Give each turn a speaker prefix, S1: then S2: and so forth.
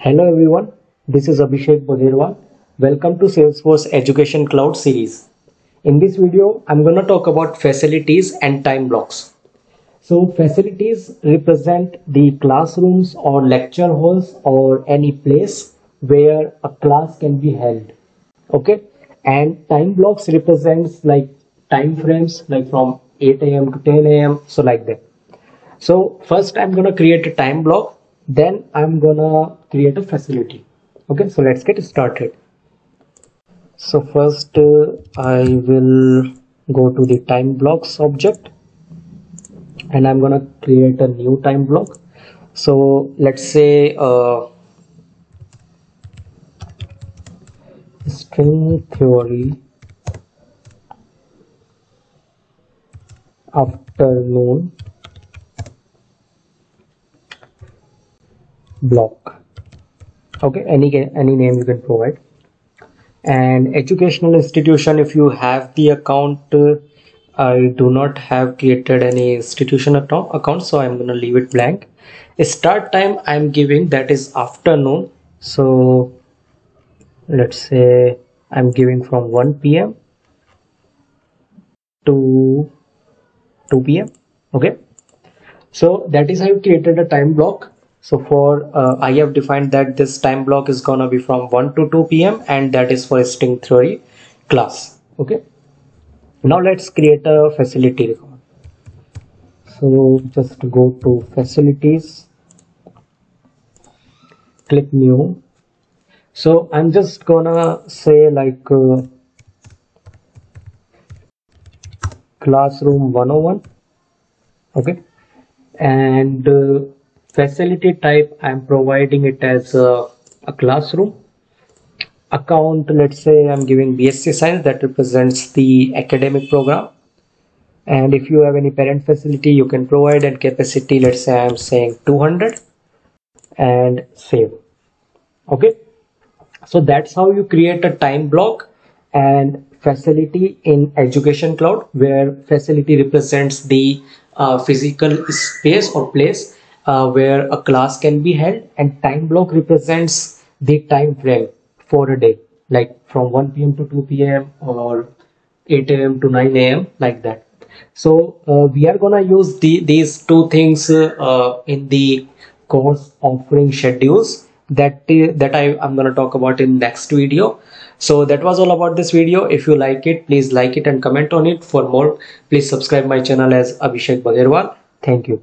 S1: Hello everyone, this is Abhishek Bagherwal. Welcome to Salesforce Education Cloud series. In this video, I'm going to talk about facilities and time blocks. So facilities represent the classrooms or lecture halls or any place where a class can be held. Okay. And time blocks represents like time frames like from 8 a.m. to 10 a.m. So like that. So first I'm going to create a time block then I'm gonna create a facility. Okay so let's get started. So first uh, I will go to the time blocks object and I'm gonna create a new time block. So let's say uh, string theory afternoon block okay any any name you can provide and educational institution if you have the account uh, I do not have created any institution account, account so I'm gonna leave it blank a start time I'm giving that is afternoon so let's say I'm giving from 1 p.m. to 2 p.m. okay so that is how you created a time block so for uh, I have defined that this time block is gonna be from 1 to 2 p.m. and that is for a string theory class. Okay. Now let's create a facility record. So just go to facilities, click new. So I'm just gonna say like uh, classroom 101. Okay. And uh, facility type i'm providing it as a, a, classroom. Account let's say i'm giving bsc science that represents the academic program. And if you have any parent facility you can provide and capacity let's say i'm saying 200 and save. Okay? So that's how you create a time block and facility in education cloud where facility represents the uh, physical space or place uh, where a class can be held and time block represents the time frame for a day like from 1 p.m. to 2 p.m. or 8 a.m. to 9 a.m. like that. So uh, we are gonna use the, these two things uh, in the course offering schedules that uh, that I am gonna talk about in next video. So that was all about this video. If you like it, please like it and comment on it. For more, please subscribe my channel as Abhishek Bagherwal. Thank you.